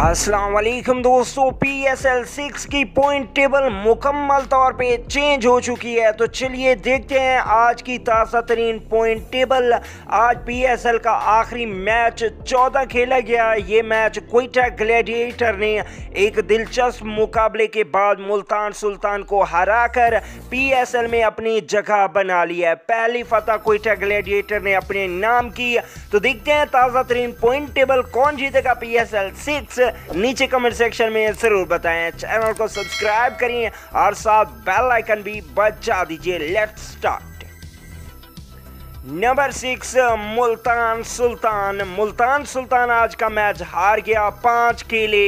अस्सलाम वालेकुम दोस्तों पी एस एल सिक्स की पॉइंट टेबल मुकम्मल तौर पे चेंज हो चुकी है। तो चलिए देखते हैं आज की ताज़ा तरीन पॉइंट टेबल आज पी एस एल का आखिरी मैच चौदह खेला गया। ये मैच कोयटा ग्लैडिएटर ने एक दिलचस्प मुकाबले के बाद मुल्तान सुल्तान को हरा कर पी एस एल में अपनी जगह बना लिया है। पहली फतह कोयटा ग्लैडिएटर ने अपने नाम की। तो देखते हैं ताज़ा तरीन पॉइंट टेबल कौन जीतेगा पी एस एल सिक्स नीचे कमेंट सेक्शन में ज़रूर बताएँ। चैनल को सब्सक्राइब करिए और साथ बेल आइकन भी बचा दीजिए। Let's start number six Multan Sultan. Multan Sultan आज का मैच हार गया पाँच खेले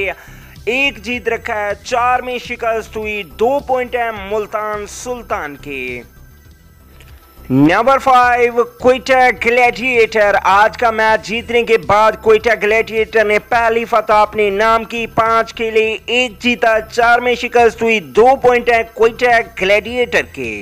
एक जीत रखा है, चार में शिकस्त हुई, दो पॉइंट है मुल्तान सुल्तान के। नंबर फाइव कोयटा ग्लैडिएटर आज का मैच जीतने के बाद कोयटा ग्लैडिएटर ने पहली फतह अपने नाम की पाँच खेले एक जीता, चार में शिकस्त हुई, दो पॉइंट है कोयटा ग्लैडिएटर के।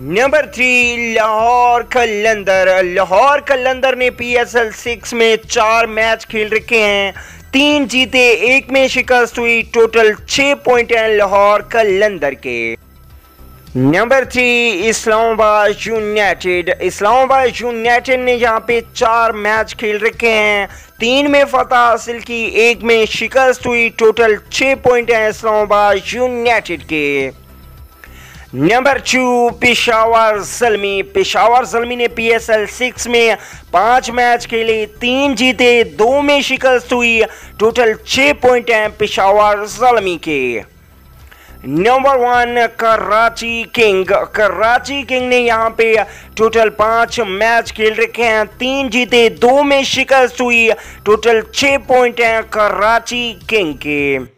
Number three Lahore Qalandar. Lahore Qalandar ने पीएसएल सिक्स में चार मैच खेल रखे हैं। तीन जीते, एक में शिकस्त हुई टोटल छह पॉइंट हैं लाहौर कलंदर के। Number three Islamabad United Islamabad United ने यहाँ पे चार मैच खेल रखे हैं। तीन में फतह हासिल की, एक में शिकस्त हुई। टोटल छः पॉइंट हैं इस्लामाबाद यूनाइटेड के। नंबर टू पिशावर जलमी पिशावर जलमी ने पी एस एल सिक्स में पाँच मैच खेले, तीन जीते, दो में शिकस्त हुई। टोटल छः पॉइंट हैं पिशावर जलमी के। Number one Karachi king Karachi king ने यहाँ पे टोटल पाँच मैच खेल रखे हैं। तीन जीते, दो में शिकस्त हुई। टोटल छह पॉइंट हैं कराची किंग के।